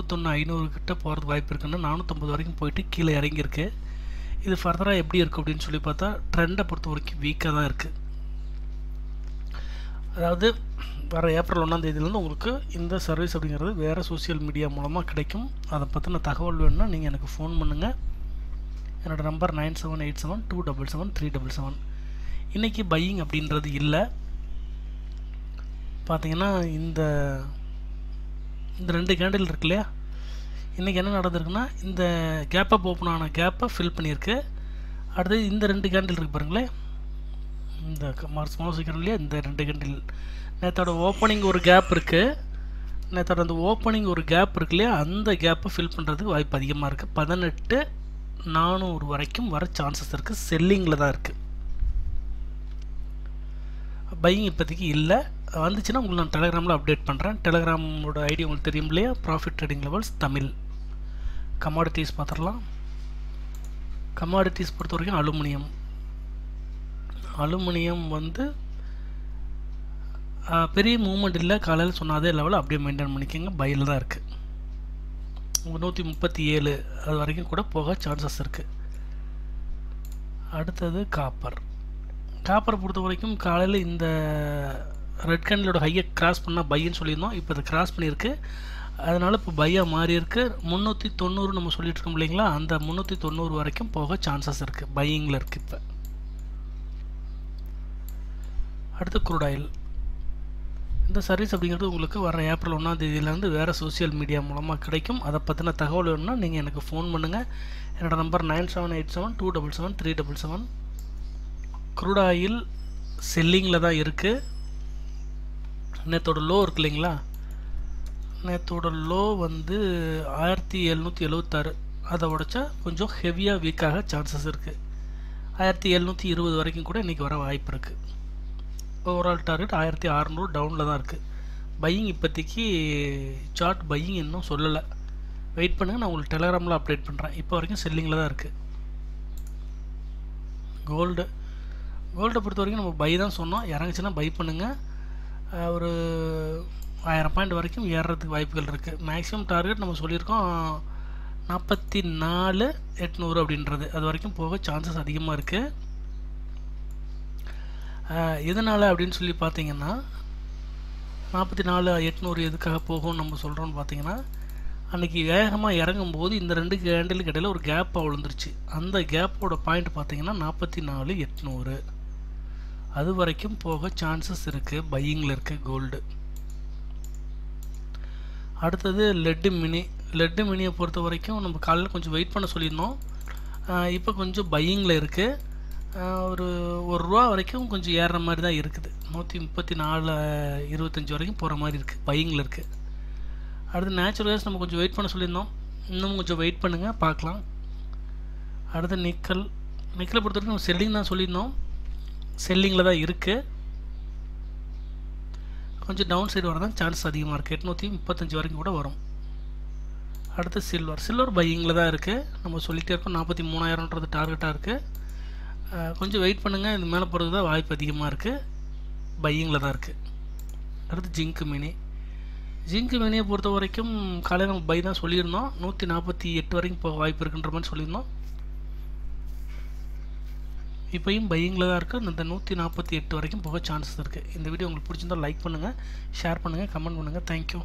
அறுபத்தொன்று ஐநூறு கிட்ட போகிறதுக்கு வாய்ப்பு இருக்குன்னா நானூற்றம்பது வரைக்கும் போயிட்டு கீழே இறங்கியிருக்கு. இது ஃபர்தராக எப்படி இருக்குது அப்படின்னு சொல்லி பார்த்தா ட்ரெண்டை பொறுத்த வரைக்கும் வீக்காக தான் இருக்குது அதாவது வர ஏப்ரல் ஒன்றாம் தேதியிலேருந்து உங்களுக்கு இந்த சர்வீஸ் அப்படிங்கிறது வேறு சோஷியல் மீடியா மூலமாக கிடைக்கும். அதை பற்றின தகவல் வேணும்னா நீங்கள் எனக்கு ஃபோன் பண்ணுங்கள் என்னோடய number nine seven eight seven two double seven three double seven இன்றைக்கி பையிங் அப்படின்றது இல்லை. பார்த்தீங்கன்னா இந்த இந்த ரெண்டு கேண்டில் இருக்கு இல்லையா? இன்றைக்கி என்ன நடந்திருக்குன்னா இந்த கேப் அப் ஓப்பன் ஆன கேப்பை ஃபில் பண்ணியிருக்கு. அடுத்தது இந்த ரெண்டு கேண்டில் இருக்குது பாருங்களேன். இந்த மார்ச் மாதம் இல்லையா? இந்த ரெண்டு கேண்டில் நேற்றோட ஓப்பனிங் ஒரு கேப் இருக்குது நேற்றோட அந்த ஓப்பனிங் ஒரு கேப் இருக்கு இல்லையா? அந்த கேப்பை ஃபில் பண்ணுறதுக்கு வாய்ப்பு அதிகமாக இருக்குது பதினெட்டு நானூறு வரைக்கும் வர சான்சஸ் இருக்குது செல்லிங்கில் தான் இருக்குது பையிங் இப்போதைக்கு இல்லை. வந்துச்சுன்னா உங்களுக்கு நான் டெலகிராமில் அப்டேட் பண்ணுறேன் டெலகிராமோட ஐடி உங்களுக்கு தெரியும் இல்லையா? Profit trading levels Tamil. Commodities பார்த்துடலாம். கமாடிட்டிஸ் பொறுத்த வரைக்கும் அலுமினியம். அலுமினியம் வந்து பெரிய மூமெண்ட் இல்லை. காலையில் சொன்ன அதே லெவலில் அப்படியே மெயின்டைன் பண்ணிக்கோங்க. பையில் தான் இருக்குது நூற்றி முப்பத்தி ஏழு அது வரைக்கும் கூட போக சான்சஸ் இருக்குது அடுத்தது காப்பர் காப்பரை பொறுத்த வரைக்கும் காலையில் இந்த ரெட் கேண்டிலோட ஹையை கிராஸ் பண்ணால் பையன்னு சொல்லியிருந்தோம். இப்போ அதை கிராஸ் பண்ணியிருக்கு. அதனால் இப்போ பையாக மாறி இருக்கு. முந்நூற்றி தொண்ணூறு நம்ம சொல்லிட்டு இருக்கோம் இல்லைங்களா? அந்த முந்நூற்றி தொண்ணூறு வரைக்கும் போக சான்சஸ் இருக்குது பையிங்கில் இருக்குது இப்போ. அடுத்து குரூடாயில் இந்த சர்வீஸ் அப்படிங்கிறது உங்களுக்கு வர ஏப்ரல் ஒன்றாம் தேதியிலேருந்து வேறு சோசியல் மீடியா மூலமாக கிடைக்கும். அதை பற்றின தகவல் வேணும்னா நீங்கள் எனக்கு ஃபோன் பண்ணுங்கள் என்னோடய number nine seven eight seven two double seven three double seven crude oil செல்லிங்கில் தான் இருக்குது நேற்றோட லோ இருக்கு இல்லைங்களா? நேற்றோட லோ வந்து ஆயிரத்தி எழுநூற்றி எழுபத்தாறு அதை உடைச்சா கொஞ்சம் ஹெவியாக வீக்காக சான்சஸ் இருக்குது ஆயிரத்தி எழுநூற்றி இருபது வரைக்கும் கூட இன்றைக்கி வர வாய்ப்பு இருக்குது ஓவரால் டார்கெட் ஆயிரத்தி அறநூறு டவுனில் தான் இருக்குது பையிங் இப்போதைக்கு சார்ட் பையிங் இன்னும் சொல்லலை. வெயிட் பண்ணுங்கள் நான் உங்களுக்கு டெலகிராமில் அப்டேட் பண்ணுறேன் இப்போ வரைக்கும் செல்லிங்கில் தான் இருக்குது கோல்டு கோல்டை பொறுத்த வரைக்கும் நம்ம பை தான் சொன்னோம். இறங்குச்சுன்னா பை பண்ணுங்கள் ஒரு ஆயிரம் பாயிண்ட் வரைக்கும் ஏறுறதுக்கு வாய்ப்புகள் இருக்குது மேக்ஸிமம் டார்கெட் நம்ம சொல்லியிருக்கோம் நாற்பத்தி நாலு எட்நூறு அப்படின்றது. அது வரைக்கும் போக சான்சஸ் அதிகமாக இருக்குது எதனால் அப்படின்னு சொல்லி பார்த்தீங்கன்னா நாற்பத்தி நாலு எட்நூறு எதுக்காக போகும்னு நம்ம சொல்கிறோம்னு பார்த்தீங்கன்னா அன்றைக்கி வேகமாக இறங்கும் போது இந்த ரெண்டு கேண்டலுக்கு இடையில் ஒரு கேப்பாக விழுந்துருச்சு. அந்த கேப்போட பாயிண்ட் பார்த்தீங்கன்னா நாற்பத்தி நாலு எட்நூறு. அது வரைக்கும் போக சான்சஸ் இருக்குது பையிங்கில் இருக்குது கோல்டு அடுத்தது லெட்டு மினி லெட்டு மினியை பொறுத்த வரைக்கும் நம்ம காலையில் கொஞ்சம் வெயிட் பண்ண சொல்லியிருந்தோம். இப்போ கொஞ்சம் பையிங்கில் இருக்குது ஒரு ஒரு ரூபா வரைக்கும் கொஞ்சம் ஏறுற மாதிரி தான் இருக்குது. நூற்றி முப்பத்தி நாலு இருபத்தஞ்சி வரைக்கும் போகிற மாதிரி இருக்குது பையிங்கில் இருக்குது அடுத்து நேச்சுரல் கேஸ் நம்ம கொஞ்சம் வெயிட் பண்ண சொல்லியிருந்தோம். இன்னும் கொஞ்சம் வெயிட் பண்ணுங்கள் பார்க்கலாம். அடுத்து நிக்கல் நிக்கலை பொறுத்த வரைக்கும் நம்ம செல்லிங் தான் சொல்லியிருந்தோம். செல்லிங்கில் தான் இருக்குது கொஞ்சம் டவுன் சைடு வரதான் சான்ஸ் அதிகமாக இருக்குது எட்நூற்றி முப்பத்தஞ்சு வரைக்கும் கூட வரும். அடுத்து சில்வர் சில்வர் பையிங்கில் தான் இருக்குது நம்ம சொல்லிகிட்டே இருக்கோம் நாற்பத்தி மூணாயிரன்றது டார்கெட்டாக இருக்குது கொஞ்சம் வெயிட் பண்ணுங்கள் இது மேலே போகிறது தான் வாய்ப்பு அதிகமாக இருக்குது பையிங்கில் தான் இருக்குது அடுத்து ஜிங்க்கு மினி ஜிங்க்கு மினியை பொறுத்த வரைக்கும் காலையில் நம்ம பை தான் சொல்லியிருந்தோம். நூற்றி நாற்பத்தி எட்டு வரைக்கும் போக வாய்ப்பு இருக்குன்ற மாதிரி சொல்லியிருந்தோம். இப்போயும் பையிங்கில் தான் இருக்குது இந்த நூற்றி நாற்பத்தி எட்டு வரைக்கும் போக சான்சஸ் இருக்குது இந்த வீடியோ உங்களுக்கு பிடிச்சிருந்தால் லைக் பண்ணுங்கள் ஷேர் பண்ணுங்கள் கமெண்ட் பண்ணுங்கள் தேங்க்யூ